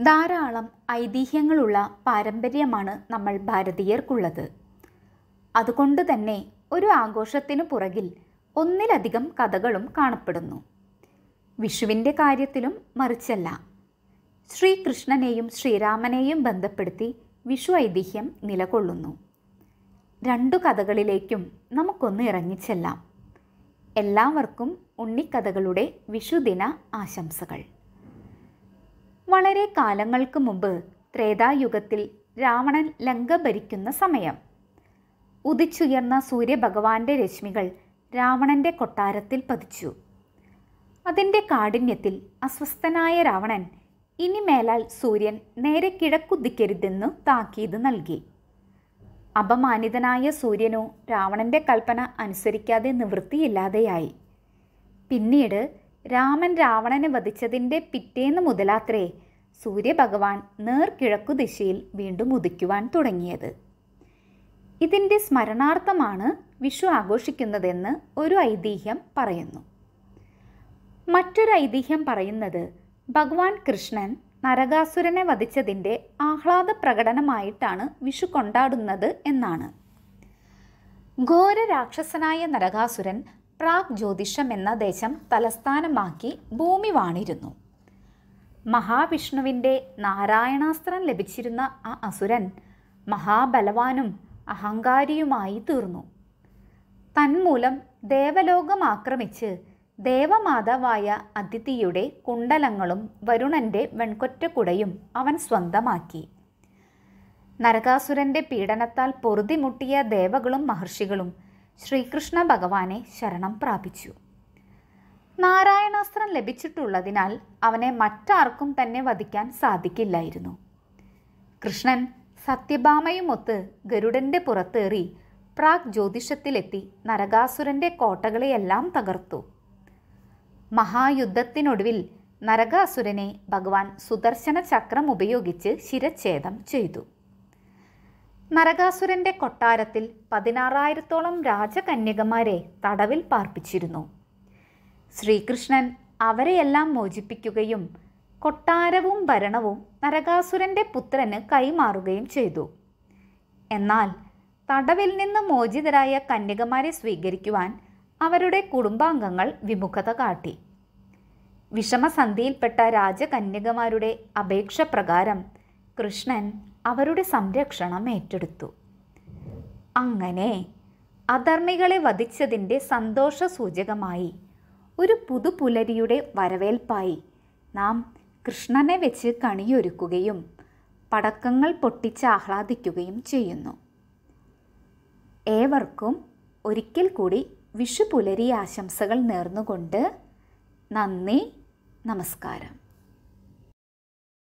ധാരാളം ഐതിഹ്യങ്ങളുള്ള പാരമ്പര്യമാണ് നമ്മൾ ഭാരതീയർക്കുള്ളത്. അതുകൊണ്ട് തന്നെ ഒരു ആഘോഷത്തിന് പുറകിൽ ഒന്നിലധികം കഥകളും കാണപ്പെടുന്നു. വിഷുവിന്റെ കാര്യത്തിലും മറിച്ചല്ല. ശ്രീകൃഷ്ണനെയും ശ്രീരാമനെയും ബന്ധപ്പെടുത്തി വിഷു ഐതിഹ്യം നിലകൊള്ളുന്നു. രണ്ടു കഥകളിലേക്കും നമുക്കൊന്ന് ഇറങ്ങിച്ചെല്ലാം എല്ലാവർക്കും ഉണ്ണിക്കഥകളുടെ വിഷുദിന ആശംസകൾ. വളരെ കാലങ്ങൾക്ക് മുമ്പ് ത്രേതായുഗത്തിൽ രാവണൻ ലങ്ക ഭരിക്കുന്ന സമയം. ഉദിച്ചുയർന്ന സൂര്യഭഗവാന്റെ രശ്മികൾ രാവണന്റെ കൊട്ടാരത്തിൽ പതിച്ചു. അതിന്റെ കാഠിന്യത്തിൽ അസ്വസ്ഥനായ രാവണൻ ഇനി മേലാൽ സൂര്യൻ നേരെ കിഴക്കുദിക്കരുതെന്നു താക്കീത് നൽകി. അപമാനിതനായ സൂര്യനോ രാവണന്റെ കൽപ്പന അനുസരിക്കാതെ നിവൃത്തിയില്ലാതെയായി. പിന്നീട് രാമൻ രാവണനെ വധിച്ചതിന്റെ പിറ്റേന്ന് മുതലാത്രേ സൂര്യഭഗവാൻ നേർക്കിഴക്കു ദിശയിൽ വീണ്ടും ഉദിക്കുവാൻ തുടങ്ങിയത്. ഇതിന്റെ സ്മരണാർത്ഥമാണ് വിഷു ആഘോഷിക്കുന്നതെന്ന് ഒരു ഐതിഹ്യം പറയുന്നു. മറ്റൊരു ഐതിഹ്യം പറയുന്നത് ഭഗവാൻ കൃഷ്ണൻ നരകാസുരനെ വധിച്ചതിന്റെ ആഹ്ലാദ പ്രകടനമായിട്ടാണ് വിഷു കൊണ്ടാടുന്നത് എന്നാണ്. ഘോര രാക്ഷസനായ നരകാസുരൻ പ്രാഗ് ജ്യോതിഷം എന്ന ദേശം തലസ്ഥാനമാക്കി ഭൂമി വാണിരുന്നു മഹാവിഷ്ണുവിന്റെ നാരായണാസ്ത്രം ലഭിച്ചിരുന്ന ആ അസുരൻ മഹാബലവാനും അഹങ്കാരിയുമായി തീർന്നു. തന്മൂലം ദേവലോകം ആക്രമിച്ച് ദേവമാതാവായ അതിഥിയുടെ കുണ്ടലങ്ങളും വരുണന്റെ വെൺകൊറ്റക്കുടയും അവൻ സ്വന്തമാക്കി. നരകാസുരന്റെ പീഡനത്താൽ പൊറുതിമുട്ടിയ ദേവകളും മഹർഷികളും ശ്രീകൃഷ്ണ ഭഗവാനെ ശരണം പ്രാപിച്ചു. നാരായണാസ്ത്രം ലഭിച്ചിട്ടുള്ളതിനാൽ അവനെ മറ്റാർക്കും തന്നെ വധിക്കാൻ സാധിക്കില്ലായിരുന്നു. കൃഷ്ണൻ സത്യഭാമയുമൊത്ത് ഗരുഡന്റെ പുറത്തേറി പ്രാഗ് ജ്യോതിഷത്തിലെത്തി നരകാസുരന്റെ കോട്ടകളെയെല്ലാം തകർത്തു. മഹായുദ്ധത്തിനൊടുവിൽ നരകാസുരനെ ഭഗവാൻ സുദർശന ചക്രം ഉപയോഗിച്ച് ശിരച്ഛേദം ചെയ്തു. നരകാസുരന്റെ കൊട്ടാരത്തിൽ പതിനാറായിരത്തോളം രാജകന്യകമാരെ തടവിൽ പാർപ്പിച്ചിരുന്നു. ശ്രീകൃഷ്ണൻ അവരെയെല്ലാം മോചിപ്പിക്കുകയും കൊട്ടാരവും ഭരണവും നരകാസുരന്റെ പുത്രന് കൈമാറുകയും ചെയ്തു. എന്നാൽ തടവിൽ നിന്ന് മോചിതരായ കന്യകമാരെ സ്വീകരിക്കുവാൻ അവരുടെ കുടുംബാംഗങ്ങൾ വിമുഖത കാട്ടി. വിഷമസന്ധിയിൽപ്പെട്ട രാജകന്യകമാരുടെ അപേക്ഷ പ്രകാരം കൃഷ്ണൻ അവരുടെ സംരക്ഷണം ഏറ്റെടുത്തു. അങ്ങനെ അധർമ്മികളെ വധിച്ചതിന്റെ സന്തോഷ സൂചകമായി ഒരു പുതുപുലരിയുടെ വരവേൽപ്പായി നാം കൃഷ്ണനെ വെച്ച് കണിയൊരുക്കുകയും പടക്കങ്ങൾ പൊട്ടിച്ച് ആഹ്ലാദിക്കുകയും ചെയ്യുന്നു. ഏവർക്കും ഒരിക്കൽ കൂടി വിഷുപുലരി ആശംസകൾ നേർന്നുകൊണ്ട് നന്ദി നമസ്കാരം.